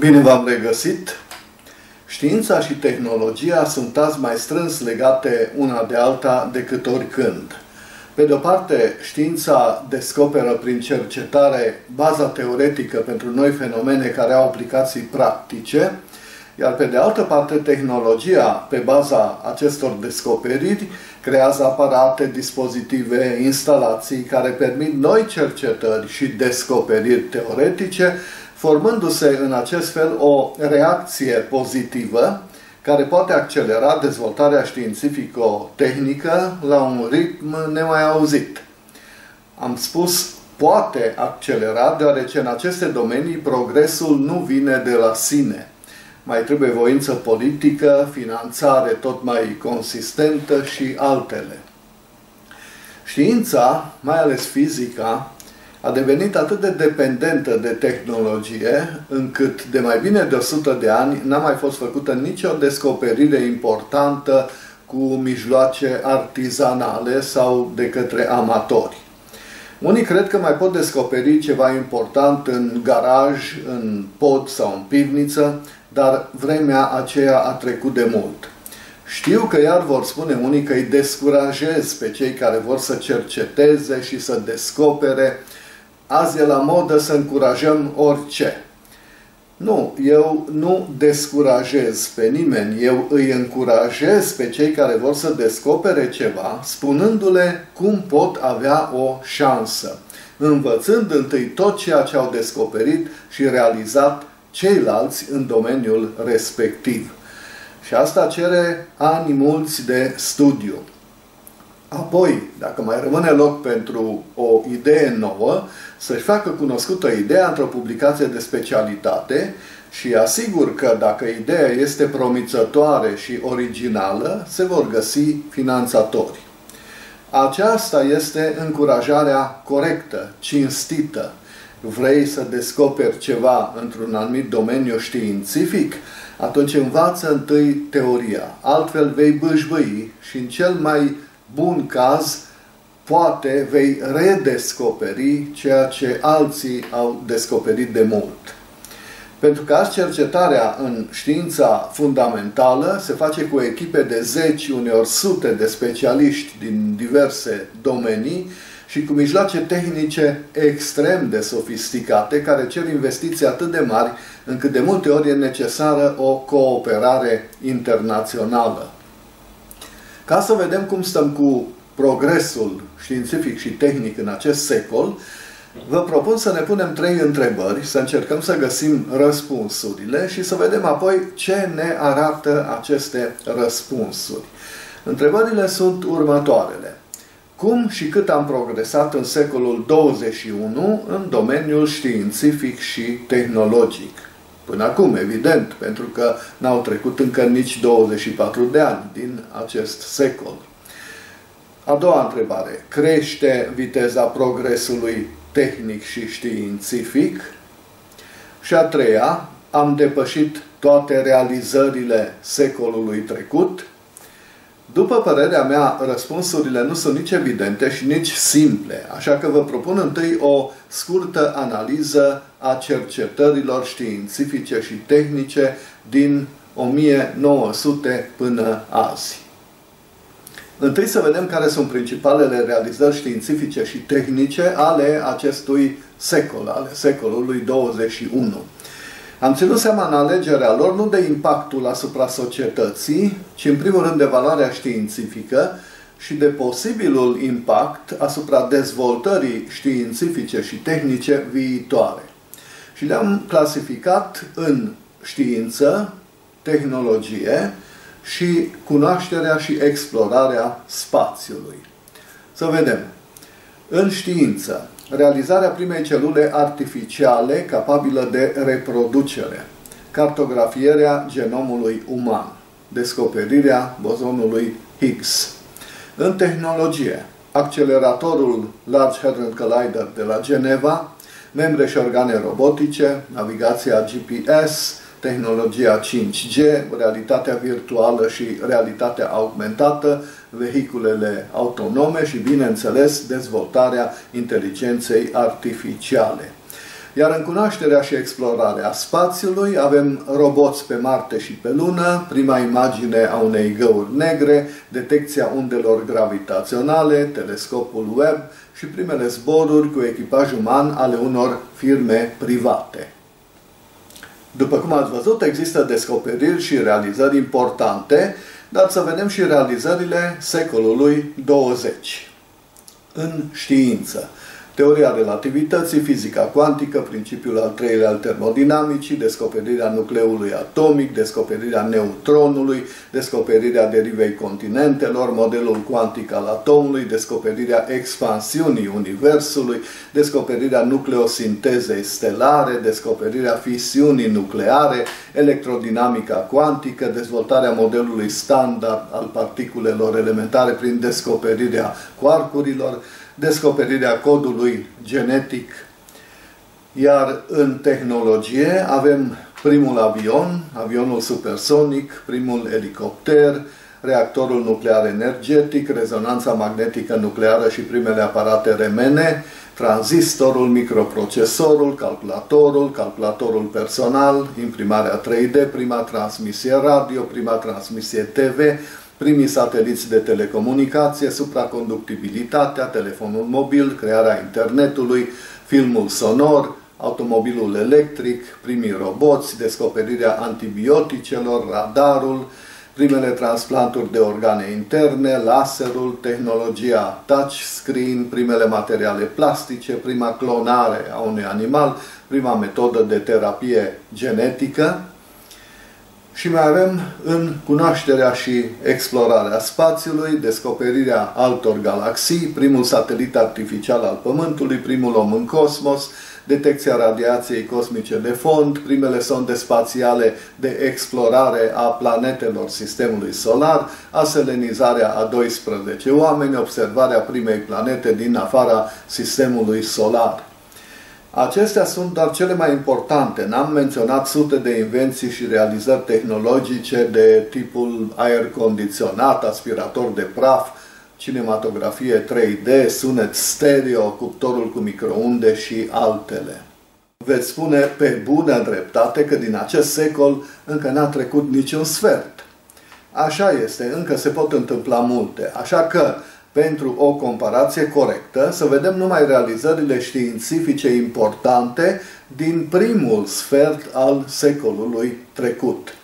Bine v-am regăsit! Știința și tehnologia sunt azi mai strâns legate una de alta decât oricând. Pe de o parte, știința descoperă prin cercetare baza teoretică pentru noi fenomene care au aplicații practice, iar pe de altă parte, tehnologia, pe baza acestor descoperiri, creează aparate, dispozitive, instalații care permit noi cercetări și descoperiri teoretice, formându-se în acest fel o reacție pozitivă care poate accelera dezvoltarea științifico-tehnică la un ritm nemai auzit. Am spus poate accelera, deoarece în aceste domenii progresul nu vine de la sine. Mai trebuie voință politică, finanțare tot mai consistentă și altele. Știința, mai ales fizica, a devenit atât de dependentă de tehnologie, încât de mai bine de 100 de ani n-a mai fost făcută nicio descoperire importantă cu mijloace artizanale sau de către amatori. Unii cred că mai pot descoperi ceva important în garaj, în pod sau în pivniță, dar vremea aceea a trecut de mult. Știu că iar vor spune unii că îi descurajez pe cei care vor să cerceteze și să descopere azi e la modă să încurajăm orice. Nu, eu nu descurajez pe nimeni, eu îi încurajez pe cei care vor să descopere ceva, spunându-le cum pot avea o șansă, învățând întâi tot ceea ce au descoperit și realizat ceilalți în domeniul respectiv. Și asta cere ani mulți de studiu. Apoi, dacă mai rămâne loc pentru o idee nouă, să-și facă cunoscută ideea într-o publicație de specialitate și asigur că dacă ideea este promițătoare și originală, se vor găsi finanțatori. Aceasta este încurajarea corectă, cinstită. Vrei să descoperi ceva într-un anumit domeniu științific? Atunci învață întâi teoria. Altfel vei bâșbâi și în cel mai bun caz poate vei redescoperi ceea ce alții au descoperit de mult. Pentru că azi cercetarea în știința fundamentală se face cu echipe de zeci, uneori sute de specialiști din diverse domenii și cu mijloace tehnice extrem de sofisticate, care cer investiții atât de mari, încât de multe ori e necesară o cooperare internațională. Ca să vedem cum stăm cu progresul științific și tehnic în acest secol, vă propun să ne punem trei întrebări, să încercăm să găsim răspunsurile și să vedem apoi ce ne arată aceste răspunsuri. Întrebările sunt următoarele. Cum și cât am progresat în secolul 21 în domeniul științific și tehnologic? Până acum, evident, pentru că n-au trecut încă nici 24 de ani din acest secol. A doua întrebare. Crește viteza progresului tehnic și științific? Și a treia, am depășit toate realizările secolului trecut? După părerea mea, răspunsurile nu sunt nici evidente și nici simple, așa că vă propun întâi o scurtă analiză a cercetărilor științifice și tehnice din 1900 până azi. Întâi să vedem care sunt principalele realizări științifice și tehnice ale acestui secol, ale secolului 21. Am ținut seama în alegerea lor nu de impactul asupra societății, ci în primul rând de valoarea științifică și de posibilul impact asupra dezvoltării științifice și tehnice viitoare. Și le-am clasificat în știință, tehnologie și cunoașterea și explorarea spațiului. Să vedem. În știință, realizarea primei celule artificiale capabilă de reproducere, cartografierea genomului uman, descoperirea bozonului Higgs. În tehnologie, acceleratorul Large Hadron Collider de la Geneva, membre și organe robotice, navigația GPS, tehnologia 5G, realitatea virtuală și realitatea augmentată, vehiculele autonome și, bineînțeles, dezvoltarea inteligenței artificiale. Iar în cunoașterea și explorarea spațiului avem roboți pe Marte și pe Lună, prima imagine a unei găuri negre, detecția undelor gravitaționale, telescopul Webb și primele zboruri cu echipaj uman ale unor firme private. După cum ați văzut, există descoperiri și realizări importante, dar să vedem și realizările secolului 20 în știință teoria relativității, fizica cuantică, principiul al treilea al termodinamicii, descoperirea nucleului atomic, descoperirea neutronului, descoperirea derivei continentelor, modelul cuantic al atomului, descoperirea expansiunii Universului, descoperirea nucleosintezei stelare, descoperirea fisiunii nucleare, electrodinamica cuantică, dezvoltarea modelului standard al particulelor elementare prin descoperirea quarkurilor, descoperirea codului genetic, iar în tehnologie avem primul avion, avionul supersonic, primul elicopter, reactorul nuclear energetic, rezonanța magnetică nucleară și primele aparate remene, tranzistorul, microprocesorul, calculatorul, calculatorul personal, imprimarea 3D, prima transmisie radio, prima transmisie TV, primii sateliți de telecomunicație, supraconductibilitatea, telefonul mobil, crearea internetului, filmul sonor, automobilul electric, primii roboți, descoperirea antibioticelor, radarul, primele transplanturi de organe interne, laserul, tehnologia touchscreen, primele materiale plastice, prima clonare a unui animal, prima metodă de terapie genetică, și mai avem în cunoașterea și explorarea spațiului, descoperirea altor galaxii, primul satelit artificial al Pământului, primul om în cosmos, detecția radiației cosmice de fond, primele sonde spațiale de explorare a planetelor sistemului solar, aselenizarea a 12 oameni, observarea primei planete din afara sistemului solar. Acestea sunt doar cele mai importante. N-am menționat sute de invenții și realizări tehnologice de tipul aer condiționat, aspirator de praf, cinematografie 3D, sunet stereo, cuptorul cu microunde și altele. Veți spune pe bună dreptate că din acest secol încă n-a trecut niciun sfert. Așa este, încă se pot întâmpla multe. Așa că pentru o comparație corectă, să vedem numai realizările științifice importante din primul sfert al secolului trecut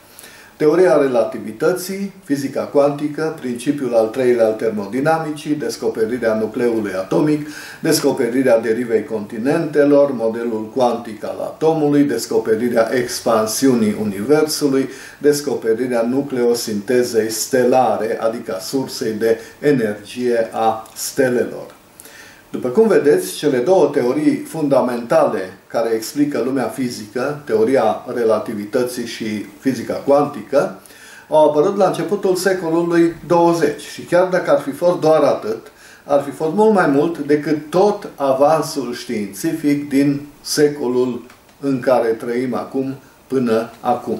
teoria relativității, fizica cuantică, principiul al treilea al termodinamicii, descoperirea nucleului atomic, descoperirea derivei continentelor, modelul cuantic al atomului, descoperirea expansiunii Universului, descoperirea nucleosintezei stelare, adică sursei de energie a stelelor. După cum vedeți, cele două teorii fundamentale care explică lumea fizică, teoria relativității și fizica cuantică, au apărut la începutul secolului 20 și chiar dacă ar fi fost doar atât, ar fi fost mult mai mult decât tot avansul științific din secolul în care trăim acum până acum.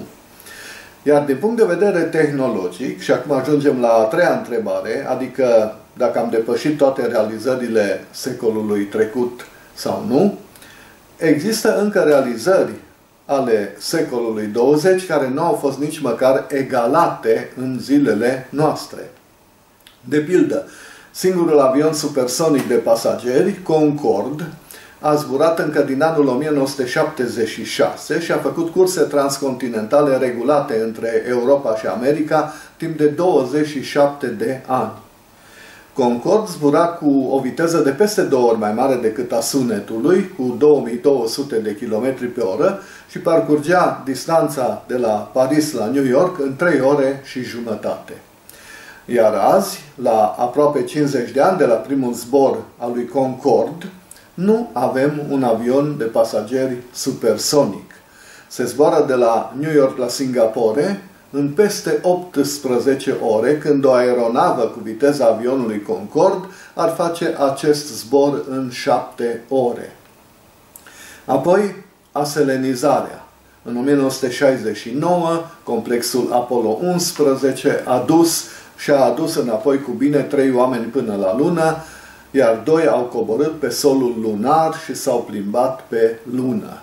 Iar din punct de vedere tehnologic, și acum ajungem la a treia întrebare, adică dacă am depășit toate realizările secolului trecut sau nu, există încă realizări ale secolului 20 care nu au fost nici măcar egalate în zilele noastre. De pildă, singurul avion supersonic de pasageri, Concorde, a zburat încă din anul 1976 și a făcut curse transcontinentale regulate între Europa și America timp de 27 de ani. Concorde zbura cu o viteză de peste două ori mai mare decât a sunetului, cu 2200 de km pe oră și parcurgea distanța de la Paris la New York în 3 ore și jumătate. Iar azi, la aproape 50 de ani de la primul zbor al lui Concorde, nu avem un avion de pasageri supersonic. Se zboară de la New York la Singapore în peste 18 ore, când o aeronavă cu viteza avionului Concorde ar face acest zbor în 7 ore. Apoi, aselenizarea. În 1969, complexul Apollo 11 a dus și a adus înapoi cu bine trei oameni până la lună, iar doi au coborât pe solul lunar și s-au plimbat pe lună.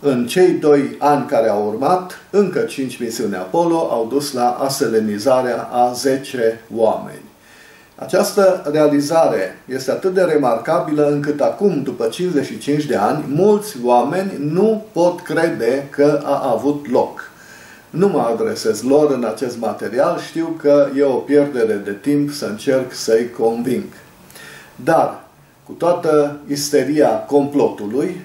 În cei doi ani care au urmat, încă cinci misiuni Apollo au dus la aselenizarea a 10 oameni. Această realizare este atât de remarcabilă încât acum, după 55 de ani, mulți oameni nu pot crede că a avut loc. Nu mă adresez lor în acest material, știu că e o pierdere de timp să încerc să-i conving. Dar, cu toată isteria complotului,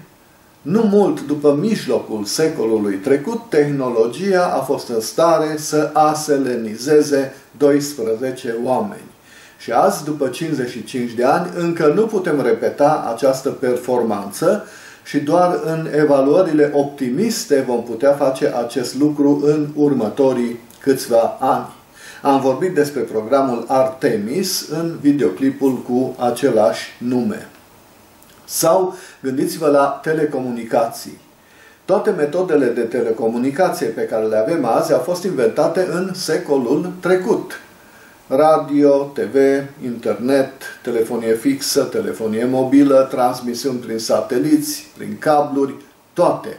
nu mult după mijlocul secolului trecut, tehnologia a fost în stare să aselenizeze 12 oameni. Și azi, după 55 de ani, încă nu putem repeta această performanță și doar în evaluările optimiste vom putea face acest lucru în următorii câțiva ani. Am vorbit despre programul Artemis în videoclipul cu același nume. Sau gândiți-vă la telecomunicații. Toate metodele de telecomunicație pe care le avem azi au fost inventate în secolul trecut radio, TV, internet, telefonie fixă, telefonie mobilă, transmisiuni prin sateliți, prin cabluri, toate.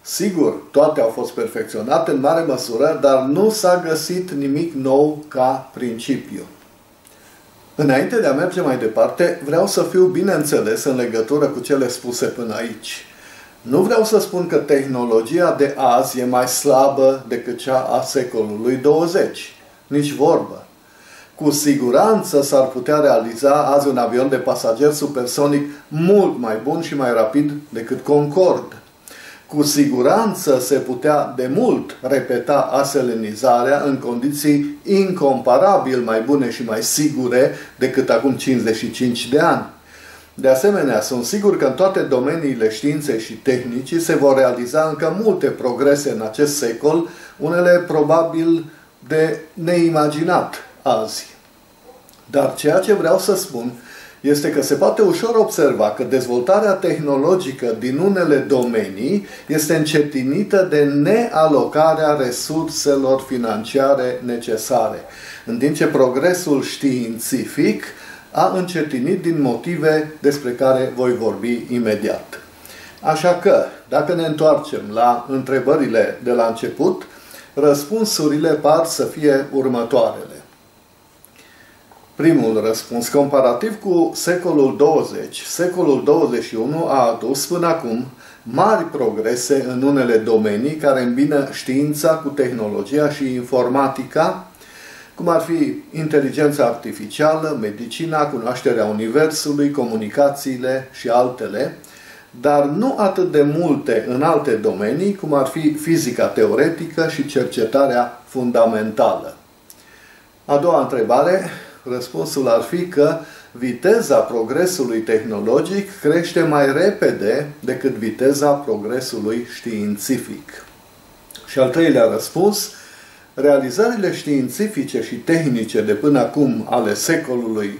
Sigur, toate au fost perfecționate în mare măsură, dar nu s-a găsit nimic nou ca principiu. Înainte de a merge mai departe, vreau să fiu bineînțeles în legătură cu cele spuse până aici. Nu vreau să spun că tehnologia de azi e mai slabă decât cea a secolului 20. Nici vorbă. Cu siguranță s-ar putea realiza azi un avion de pasager supersonic mult mai bun și mai rapid decât Concorde. Cu siguranță se putea de mult repeta aselenizarea în condiții incomparabil mai bune și mai sigure decât acum 55 de ani. De asemenea, sunt sigur că în toate domeniile științei și tehnicii se vor realiza încă multe progrese în acest secol, unele probabil de neimaginat azi. Dar ceea ce vreau să spun este că se poate ușor observa că dezvoltarea tehnologică din unele domenii este încetinită de nealocarea resurselor financiare necesare, în timp ce progresul științific a încetinit din motive despre care voi vorbi imediat. Așa că, dacă ne întoarcem la întrebările de la început, răspunsurile par să fie următoarele. Primul răspuns, comparativ cu secolul 20, secolul 21 a adus până acum mari progrese în unele domenii care îmbină știința cu tehnologia și informatica, cum ar fi inteligența artificială, medicina, cunoașterea universului, comunicațiile și altele, dar nu atât de multe în alte domenii, cum ar fi fizica teoretică și cercetarea fundamentală. A doua întrebare, Răspunsul ar fi că viteza progresului tehnologic crește mai repede decât viteza progresului științific. Și al treilea răspuns, realizările științifice și tehnice de până acum ale secolului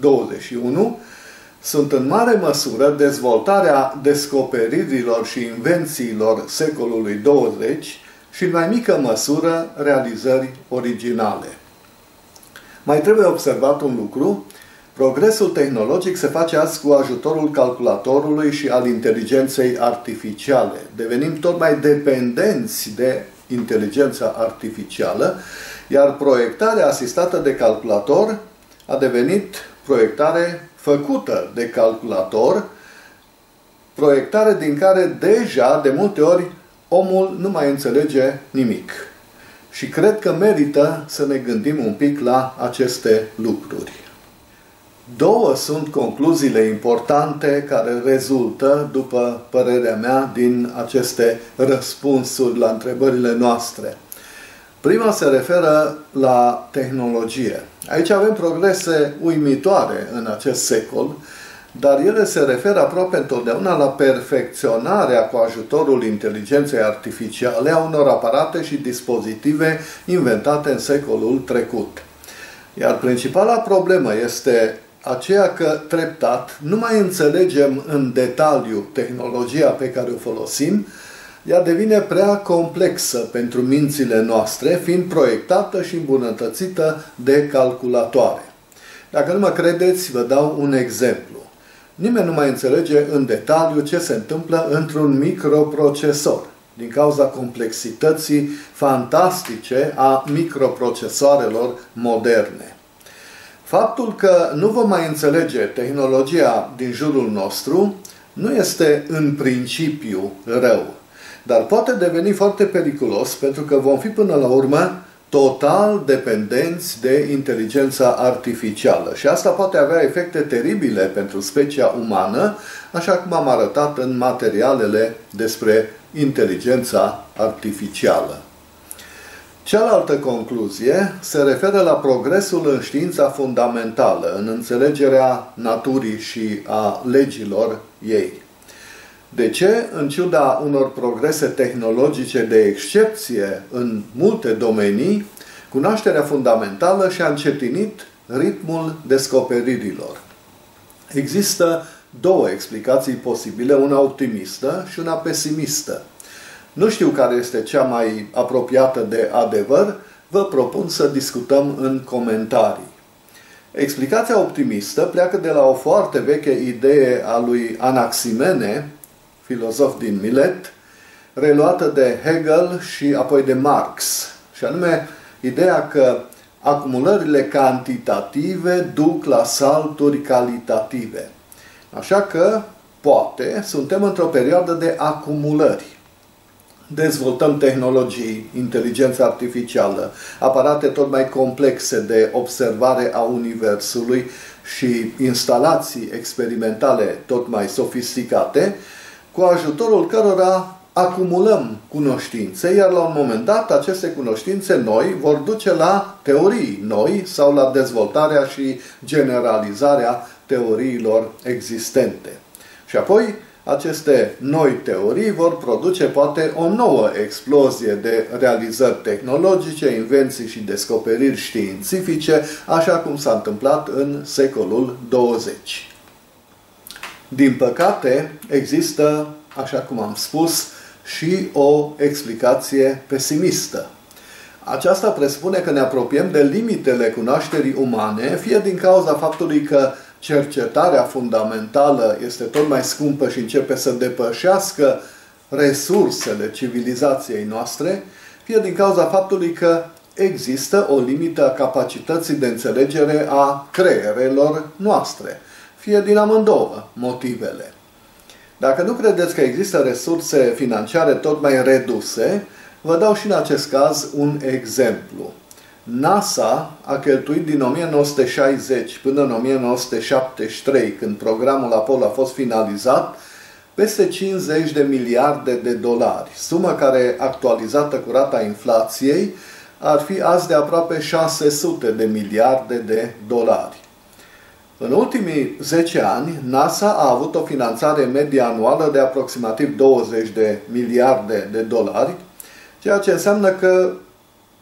21 sunt în mare măsură dezvoltarea descoperirilor și invențiilor secolului 20 și în mai mică măsură realizări originale. Mai trebuie observat un lucru. Progresul tehnologic se face azi cu ajutorul calculatorului și al inteligenței artificiale. Devenim tot mai dependenți de inteligența artificială, iar proiectarea asistată de calculator a devenit proiectare făcută de calculator, proiectare din care deja de multe ori omul nu mai înțelege nimic. Și cred că merită să ne gândim un pic la aceste lucruri. Două sunt concluziile importante care rezultă, după părerea mea, din aceste răspunsuri la întrebările noastre. Prima se referă la tehnologie. Aici avem progrese uimitoare în acest secol, dar ele se referă aproape întotdeauna la perfecționarea cu ajutorul inteligenței artificiale a unor aparate și dispozitive inventate în secolul trecut. Iar principala problemă este aceea că treptat nu mai înțelegem în detaliu tehnologia pe care o folosim, ea devine prea complexă pentru mințile noastre, fiind proiectată și îmbunătățită de calculatoare. Dacă nu mă credeți, vă dau un exemplu. Nimeni nu mai înțelege în detaliu ce se întâmplă într-un microprocesor din cauza complexității fantastice a microprocesoarelor moderne. Faptul că nu vom mai înțelege tehnologia din jurul nostru nu este în principiu rău, dar poate deveni foarte periculos pentru că vom fi până la urmă total dependenți de inteligența artificială. Și asta poate avea efecte teribile pentru specia umană, așa cum am arătat în materialele despre inteligența artificială. Cealaltă concluzie se referă la progresul în știința fundamentală, în înțelegerea naturii și a legilor ei. De ce, în ciuda unor progrese tehnologice de excepție în multe domenii, cunoașterea fundamentală și-a încetinit ritmul descoperirilor? Există două explicații posibile, una optimistă și una pesimistă. Nu știu care este cea mai apropiată de adevăr, vă propun să discutăm în comentarii. Explicația optimistă pleacă de la o foarte veche idee a lui Anaximene, filozof din Milet, reluată de Hegel și apoi de Marx, și anume ideea că acumulările cantitative duc la salturi calitative. Așa că, poate, suntem într-o perioadă de acumulări. Dezvoltăm tehnologii, inteligență artificială, aparate tot mai complexe de observare a Universului și instalații experimentale tot mai sofisticate, cu ajutorul cărora acumulăm cunoștințe, iar la un moment dat aceste cunoștințe noi vor duce la teorii noi sau la dezvoltarea și generalizarea teoriilor existente. Și apoi aceste noi teorii vor produce poate o nouă explozie de realizări tehnologice, invenții și descoperiri științifice, așa cum s-a întâmplat în secolul 20. Din păcate, există, așa cum am spus, și o explicație pesimistă. Aceasta presupune că ne apropiem de limitele cunoașterii umane, fie din cauza faptului că cercetarea fundamentală este tot mai scumpă și începe să depășească resursele civilizației noastre, fie din cauza faptului că există o limită a capacității de înțelegere a creierelor noastre fie din amândouă motivele. Dacă nu credeți că există resurse financiare tot mai reduse, vă dau și în acest caz un exemplu. NASA a cheltuit din 1960 până în 1973, când programul Apollo a fost finalizat, peste 50 de miliarde de dolari, sumă care, actualizată cu rata inflației, ar fi azi de aproape 600 de miliarde de dolari. În ultimii 10 ani, NASA a avut o finanțare medie anuală de aproximativ 20 de miliarde de dolari, ceea ce înseamnă că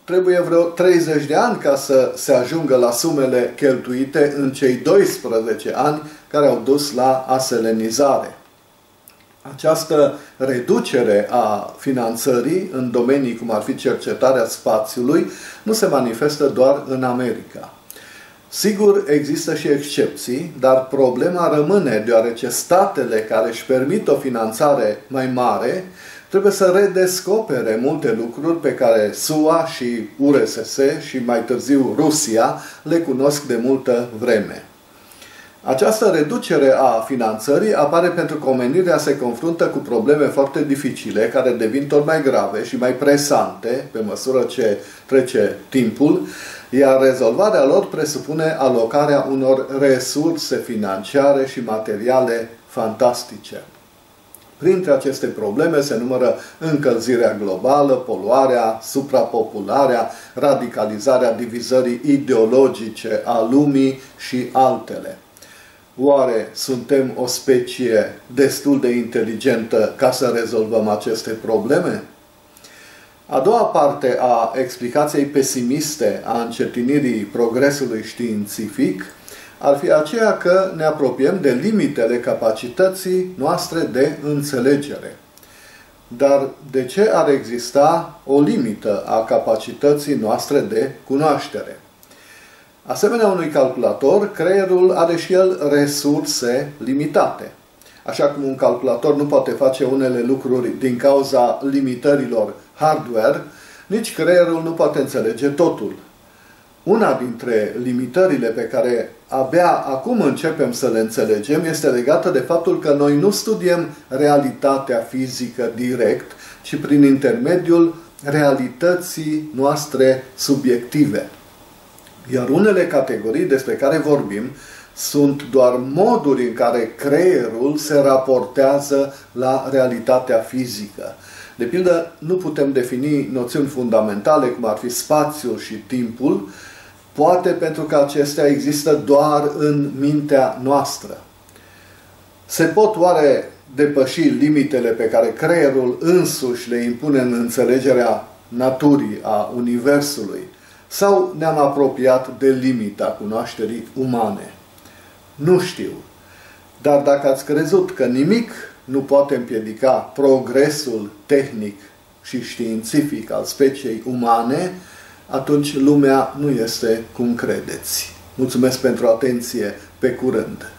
trebuie vreo 30 de ani ca să se ajungă la sumele cheltuite în cei 12 ani care au dus la aselenizare. Această reducere a finanțării în domenii cum ar fi cercetarea spațiului nu se manifestă doar în America. Sigur, există și excepții, dar problema rămâne deoarece statele care își permit o finanțare mai mare trebuie să redescopere multe lucruri pe care SUA și URSS și mai târziu Rusia le cunosc de multă vreme. Această reducere a finanțării apare pentru că omenirea se confruntă cu probleme foarte dificile, care devin tot mai grave și mai presante pe măsură ce trece timpul, iar rezolvarea lor presupune alocarea unor resurse financiare și materiale fantastice. Printre aceste probleme se numără încălzirea globală, poluarea, suprapopularea, radicalizarea divizării ideologice a lumii și altele. Oare suntem o specie destul de inteligentă ca să rezolvăm aceste probleme? A doua parte a explicației pesimiste a încetinirii progresului științific ar fi aceea că ne apropiem de limitele capacității noastre de înțelegere. Dar de ce ar exista o limită a capacității noastre de cunoaștere? Asemenea unui calculator, creierul are și el resurse limitate. Așa cum un calculator nu poate face unele lucruri din cauza limitărilor hardware, nici creierul nu poate înțelege totul. Una dintre limitările pe care abia acum începem să le înțelegem este legată de faptul că noi nu studiem realitatea fizică direct, ci prin intermediul realității noastre subiective. Iar unele categorii despre care vorbim sunt doar moduri în care creierul se raportează la realitatea fizică. De pildă, nu putem defini noțiuni fundamentale, cum ar fi spațiul și timpul, poate pentru că acestea există doar în mintea noastră. Se pot oare depăși limitele pe care creierul însuși le impune în înțelegerea naturii, a Universului, sau ne-am apropiat de limita cunoașterii umane? Nu știu. Dar dacă ați crezut că nimic nu poate împiedica progresul tehnic și științific al speciei umane, atunci lumea nu este cum credeți. Mulțumesc pentru atenție. Pe curând!